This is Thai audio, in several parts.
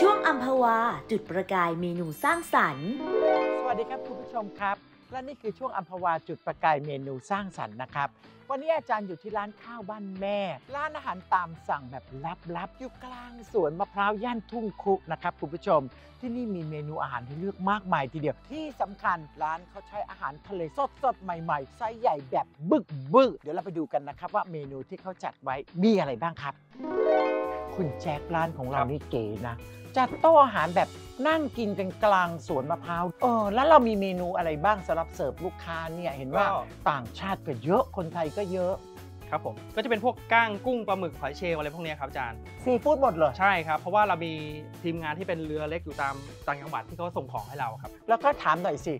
ช่วงอัมพวาจุดประกายเมนูสร้างสรรค์ สวัสดีครับคุณผู้ชมครับ และนี่คือช่วงอัมพวาจุดประกายเมนูสร้างสรรค์นะครับ วันนี้อาจารย์อยู่ที่ร้านข้าวบ้านแม่ ร้านอาหารตามสั่งแบบลับๆอยู่กลางสวนมะพร้าวย่านทุ่งครุนะครับคุณผู้ชม ที่นี่มีเมนูอาหารให้เลือกมากมายทีเดียวที่สำคัญร้านเขาใช้อาหารทะเลสดๆใหม่ๆไซส์ใหญ่แบบบึกบึกเดี๋ยวเราไปดูกันนะครับว่าเมนูที่เขาจัดไว้มีอะไรบ้างครับ คุณแจ็คร้านของเรานี่เก๋นะ จัดโต๊ะอาหารแบบนั่งกินกันกลางสวนมะพร้าวเออแล้วเรามีเมนูอะไรบ้างสำหรับเสิร์ฟลูกค้าเนี่ยเห็นว่าก็ ต่างชาติก็เยอะคนไทยก็เยอะครับผมก็จะเป็นพวกก้างกุ้งปลาหมึกหอยเชลล์อะไรพวกเนี้ยครับอาจารย์ ซีฟู้ดหมดเลยใช่ครับ เพราะว่าเรามีทีมงานที่เป็นเรือเล็กอยู่ตามต่างจังหวัดที่เขาส่งของให้เราครับ แล้วก็ถามหน่อยสิ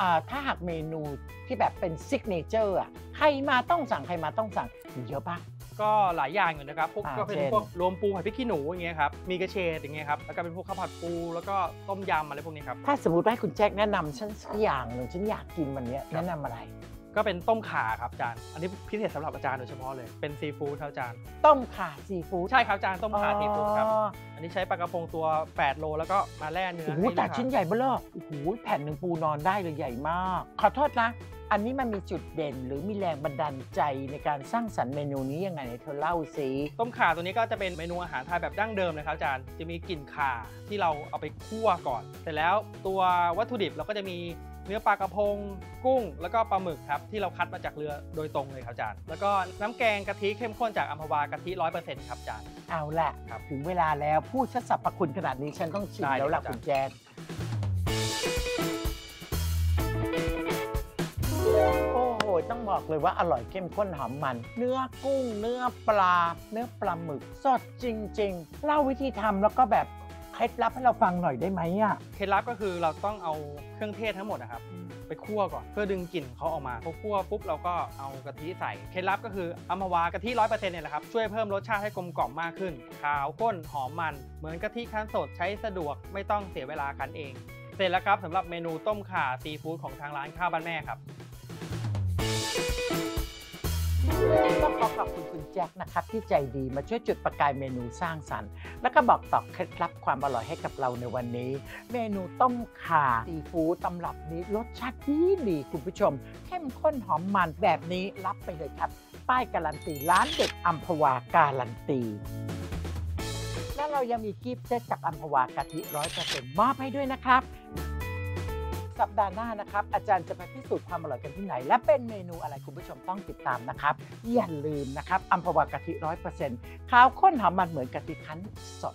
อ่าถ้าหากเมนูที่แบบเป็น signature อะใครมาต้องสั่งใครมาต้องสั่งมีเยอะปะ ก็หลายอย่างอยู่นะครับพวกอ่าก็เป็นเช่น พวกรวมปูผัดพริกขี้หนูอย่างเงี้ยครับมีกระเฉดอย่างเงี้ยครับแล้วก็เป็นพวกข้าวผัดปูแล้วก็ต้มยำอะไรพวกนี้ครับ ถ้าสมมติว่าให้คุณแจ็คแนะนำฉันสักอย่างหนึ่งฉันอยากกินวันเนี้ยครับแนะนำอะไร ก็เป็นต้มข่าครับอาจารย์ อันนี้พิเศษสำหรับอาจารย์โดยเฉพาะเลย เป็นซีฟู้ดครับอาจารย์ ต้มข่าซีฟู้ดใช่ครับอาจารย์ต้มข่าซีฟู้ดครับอ๋ออันนี้ใช้ปลากระพงตัว 8 โลแล้วก็มาแล่เนื้อโอ้โหให้แต่ลูกค้าชิ้นใหญ่เบ้อเร่อโอ้โหแผ่นหนึ่งปูนอนได้เลยใหญ่มาก ขอโทษนะ อันนี้มันมีจุดเด่นหรือมีแรงบันดาลใจในการสร้างสรรค์เมนูนี้ยังไงไหนเธอเล่าสิต้มข่าตัวนี้ก็จะเป็นเมนูอาหารไทยแบบดั้งเดิมเลยครับอาจารย์ จะมีกลิ่นข่าที่เราเอาไปคั่วก่อน เสร็จแล้วตัววัตถุดิบเราก็จะมี เนื้อปลากระพง กุ้ง แล้วก็ปลาหมึกครับที่เราคัดมาจากเรือโดยตรงเลยครับอาจารย์ แล้วก็น้ำแกงกะทิเข้มข้นจากอัมพวากะทิร้อยเปอร์เซ็นต์ครับอาจารย์ เอาละครับถึงเวลาแล้วพูดชัดสรรพคุณขนาดนี้ฉันต้องชิมได้แล้วล่ะครับ คุณแจ๊ดโอ้โห ต้องบอกเลยว่าอร่อยเข้มข้นหอมมัน เนื้อกุ้ง เนื้อปลา เนื้อปลาหมึก สดจริง ๆ เล่าวิธีทำแล้วก็แบบ เคล็ดลับให้เราฟังหน่อยได้ไหมอะเคล็ดลับก็คือเราต้องเอาเครื่องเทศทั้งหมดนะครับ ไปคั่วก่อนเพื่อดึงกลิ่นเขาออกมาพอคั่วปุ๊บเราก็เอากะทิใส่เคล็ดลับก็คืออัมพวากะทิร้อยเปอร์เซ็นต์เนี่ยแหละครับช่วยเพิ่มรสชาติให้กลมกล่อมมากขึ้น ขาวข้นหอมมัน เหมือนกะทิคั้นสดใช้สะดวกไม่ต้องเสียเวลาคั้นเอง เสร็จแล้วครับสำหรับเมนูต้มข่าซีฟู้ดของทางร้านข้าวบ้านแม่ครับ ต้องขอขอบคุณคุณแจ็คนะครับที่ใจดีมาช่วยจุดประกายเมนูสร้างสรรค์ แล้วก็บอกต่อเคล็ดลับความอร่อยให้กับเราในวันนี้ เมนูต้มข่าซีฟู้ดตำรับนี้รสชาติดีดีคุณผู้ชม เข้มข้นหอมมันแบบนี้รับไปเลยครับ ป้ายการันตีร้านเด็ดอัมพวาการันตีและเรายังมีกิฟต์เซตจากอัมพวากะทิร้อยเปอร์เซ็นต์มอบให้ด้วยนะครับ สัปดาห์หน้านะครับ อาจารย์จะไปพิสูจน์ความอร่อยกันที่ไหน และเป็นเมนูอะไรคุณผู้ชมต้องติดตามนะครับ อย่าลืมนะครับอัมพวากะทิร้อยเปอร์เซ็นต์ข้าวข้นหอมมันเหมือนกะทิคั้นสด